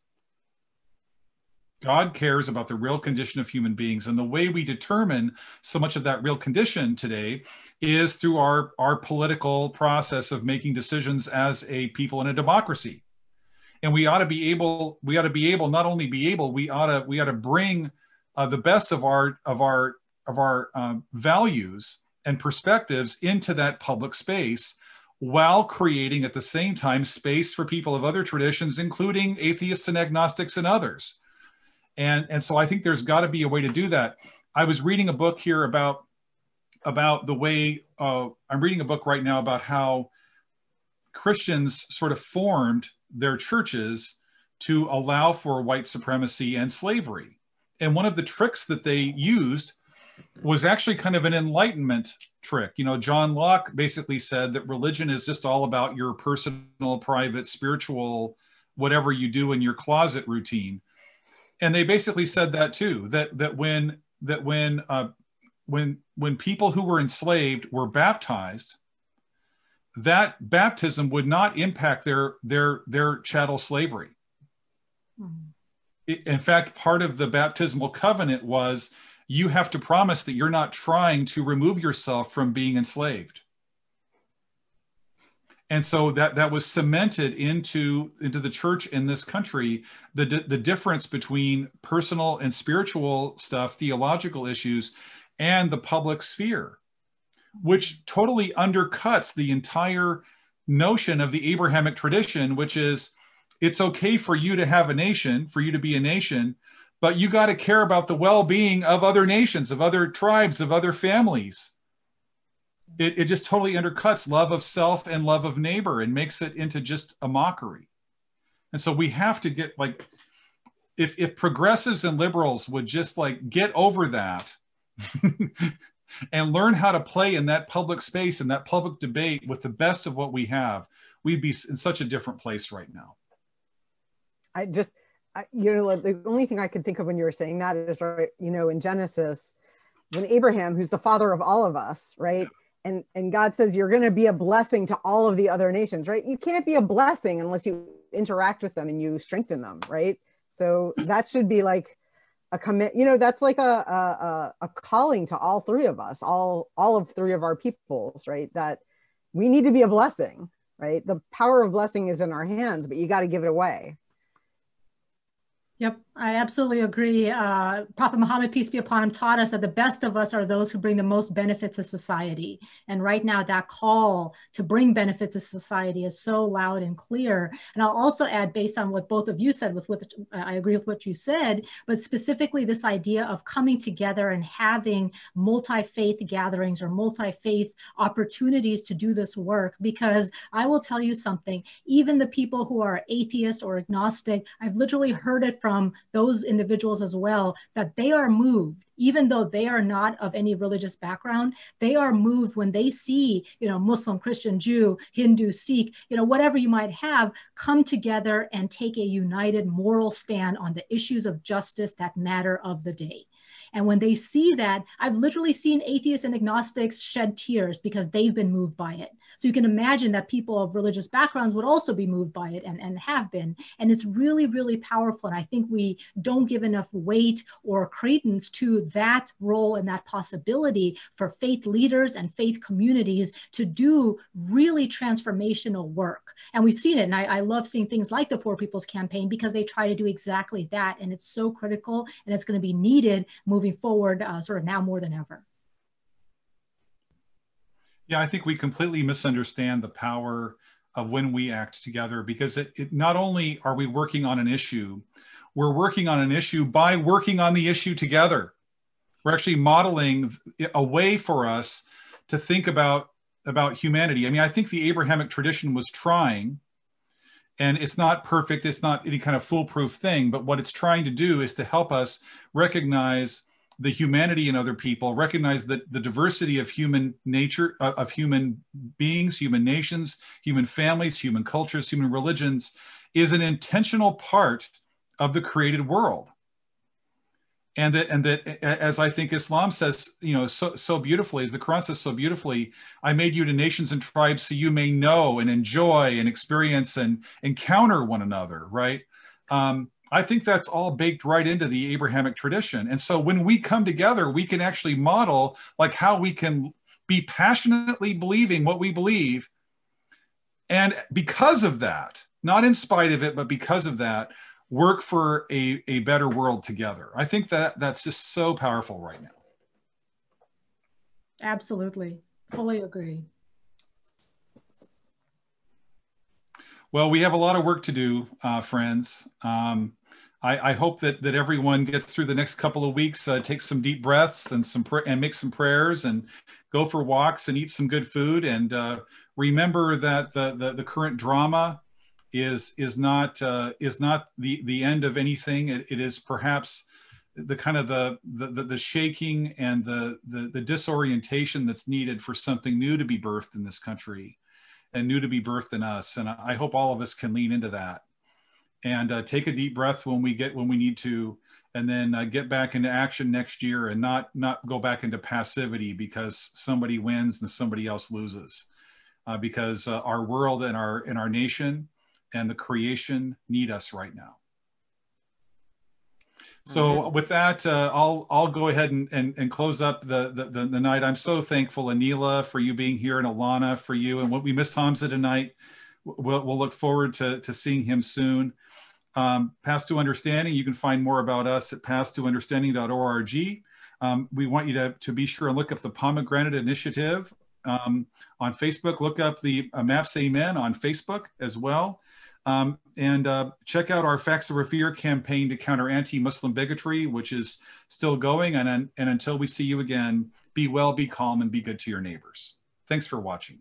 God cares about the real condition of human beings. And the way we determine so much of that real condition today is through our, our political process of making decisions as a people in a democracy. And we ought to be able, we ought to be able, not only be able, we ought to, we ought to bring uh, the best of our, of our, of our um, values and perspectives into that public space while creating at the same time space for people of other traditions, including atheists and agnostics and others and and so i think there's got to be a way to do that. I was reading a book here about about the way uh, i'm reading a book right now about how christians sort of formed their churches to allow for white supremacy and slavery. And one of the tricks that they used was actually kind of an enlightenment trick. You know john locke basically said that religion is just all about your personal private spiritual whatever you do in your closet routine and they basically said that too that that when that when uh, when when people who were enslaved were baptized that baptism would not impact their their their chattel slavery mm-hmm. in fact part of the baptismal covenant was you have to promise that you're not trying to remove yourself from being enslaved and so that that was cemented into into the church in this country the the difference between personal and spiritual stuff theological issues and the public sphere which totally undercuts the entire notion of the Abrahamic tradition, which is it's okay for you to have a nation, for you to be a nation, but you got to care about the well being of other nations, of other tribes, of other families. It, it just totally undercuts love of self and love of neighbor and makes it into just a mockery. And so we have to get like, if, if progressives and liberals would just like get over that (laughs) and learn how to play in that public space and that public debate with the best of what we have, we'd be in such a different place right now. I just, I, you know, the only thing I could think of when you were saying that is right, you know, in Genesis, when Abraham, who's the father of all of us, right? And and God says you're going to be a blessing to all of the other nations, right? You can't be a blessing unless you interact with them and you strengthen them, right? So that should be like a commit you know that's like a, a a calling to all three of us all all of three of our peoples right that we need to be a blessing right the power of blessing is in our hands but you got to give it away Yep, I absolutely agree. Uh, Prophet Muhammad, peace be upon him, taught us that the best of us are those who bring the most benefit to society. And right now, that call to bring benefit to society is so loud and clear. And I'll also add, based on what both of you said, with what I agree with what you said, but specifically this idea of coming together and having multi-faith gatherings or multi-faith opportunities to do this work. Because I will tell you something, even the people who are atheist or agnostic, I've literally heard it from those individuals as well that they are moved even though they are not of any religious background they are moved when they see you know muslim christian jew hindu sikh you know whatever you might have come together and take a united moral stand on the issues of justice that matter of the day and when they see that, I've literally seen atheists and agnostics shed tears because they've been moved by it. So you can imagine that people of religious backgrounds would also be moved by it and, and have been. And it's really, really powerful. And I think we don't give enough weight or credence to that role and that possibility for faith leaders and faith communities to do really transformational work. And we've seen it. And I, I love seeing things like the Poor People's Campaign because they try to do exactly that. And it's so critical and it's going to be needed moving moving forward, uh, sort of now more than ever? Yeah, I think we completely misunderstand the power of when we act together because it, it, not only are we working on an issue, we're working on an issue by working on the issue together. We're actually modeling a way for us to think about about humanity. I mean, I think the Abrahamic tradition was trying, and it's not perfect, it's not any kind of foolproof thing, but what it's trying to do is to help us recognize the humanity in other people, recognize that the diversity of human nature, uh, of human beings, human nations, human families, human cultures, human religions, is an intentional part of the created world. And that, and that, as I think Islam says, you know, so, so beautifully, as the Quran says so beautifully, I made you to nations and tribes so you may know and enjoy and experience and encounter one another, right? Um, I think that's all baked right into the Abrahamic tradition. And so when we come together, we can actually model like how we can be passionately believing what we believe. And because of that, not in spite of it, but because of that, work for a, a better world together. I think that that's just so powerful right now. Absolutely. Fully agree. Well, we have a lot of work to do, uh, friends. Um, I, I, hope that that everyone gets through the next couple of weeks, uh, take some deep breaths and some and make some prayers and go for walks and eat some good food and uh, remember that the, the, the current drama is is not uh, is not the the end of anything. It, it is perhaps the kind of the, the the shaking and the, the the disorientation that's needed for something new to be birthed in this country and new to be birthed in us. And I hope all of us can lean into that and uh, take a deep breath when we get when we need to and then uh, get back into action next year and not not go back into passivity because somebody wins and somebody else loses. Uh, because uh, our world and our and our nation and the creation need us right now. So with that uh, i'll i'll go ahead and, and, and close up the, the, the the night. I'm so thankful aneelah for you being here and alana for you and what we missed hamza tonight. We'll, we'll look forward to to seeing him soon um, Path to Understanding, you can find more about us at pathstounderstanding.org. Um, we want you to, to be sure and look up the Pomegranate Initiative um, on Facebook. Look up the uh, MAPS-AMEN on Facebook as well. Um, and uh, check out our Facts of Fear campaign to counter anti-Muslim bigotry, which is still going. And, and until we see you again, be well, be calm, and be good to your neighbors. Thanks for watching.